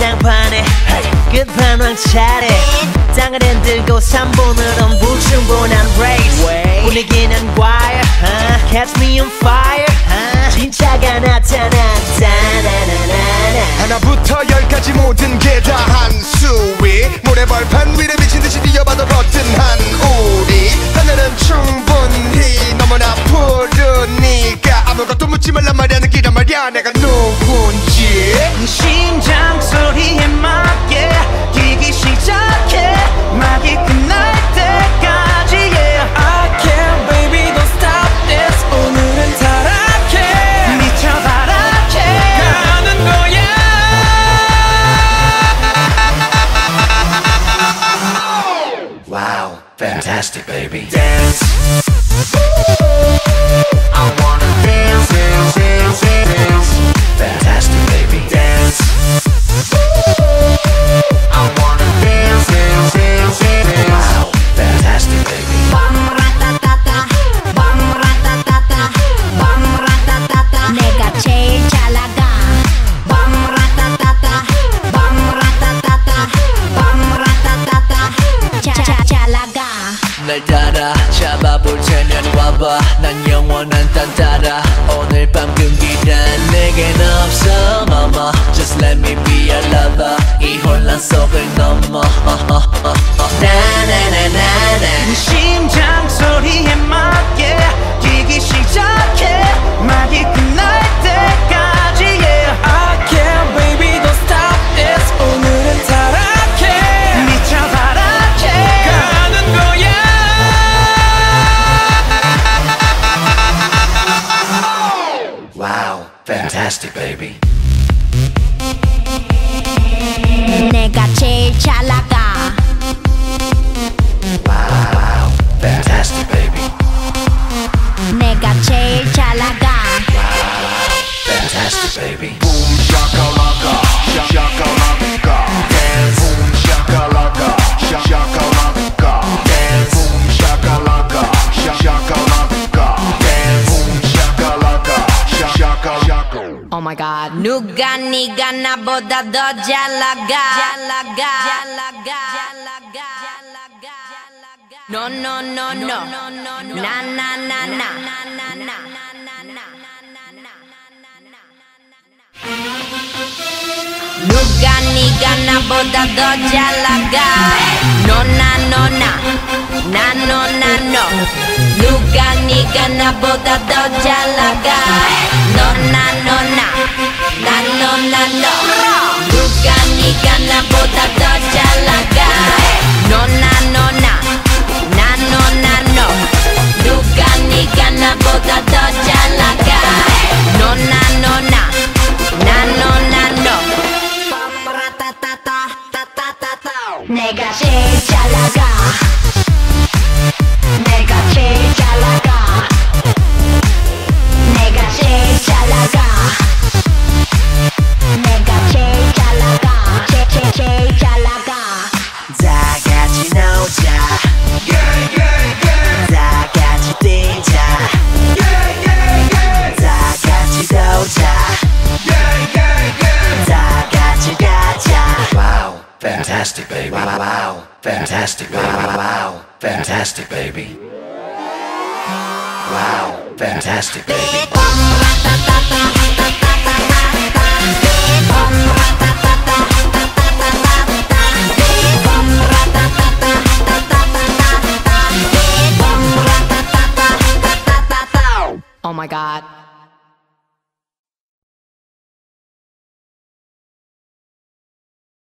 난장판에 끝판 왕 차례. 땅을 흔들고 3번으론 불충분한 race. 분위기는 wire 아, Catch me on fire 아, 진짜가 나타났다 하나부터 열까지 모든 게 다 한 수위. 모래벌판 위를 미친 듯이 뛰어봐도 버튼 한 우리. 하늘은 충분히 너무나 푸르니까 아무것도 묻지 말란 말이야. 느끼란 말이야. 내가 누 fantastic, baby. dance 날 따라 잡아볼 테면 와봐. 난 영원한 딴 따라. 오늘 밤 금기란 내겐 없어 mama. Just let me be your lover. 이 혼란 속을 넘어. 나나나 nasty, baby. Boom shakalaka, shakalaka, dance. Boom shakalaka, shakalaka, dance. Boom shakalaka, shakalaka, dance. Boom shakalaka, shakalaka. Oh my God. No, niga na boda do jalaga, jalaga, jalaga, jalaga. No no no no, na na na na. boda dođa laga. Nona, nona, na, nona, no. Nuga, niga, na boda dođa laga. Fantastic, baby. Wow, fantastic, baby. Wow, fantastic, baby. Wow, fantastic, baby. Oh my god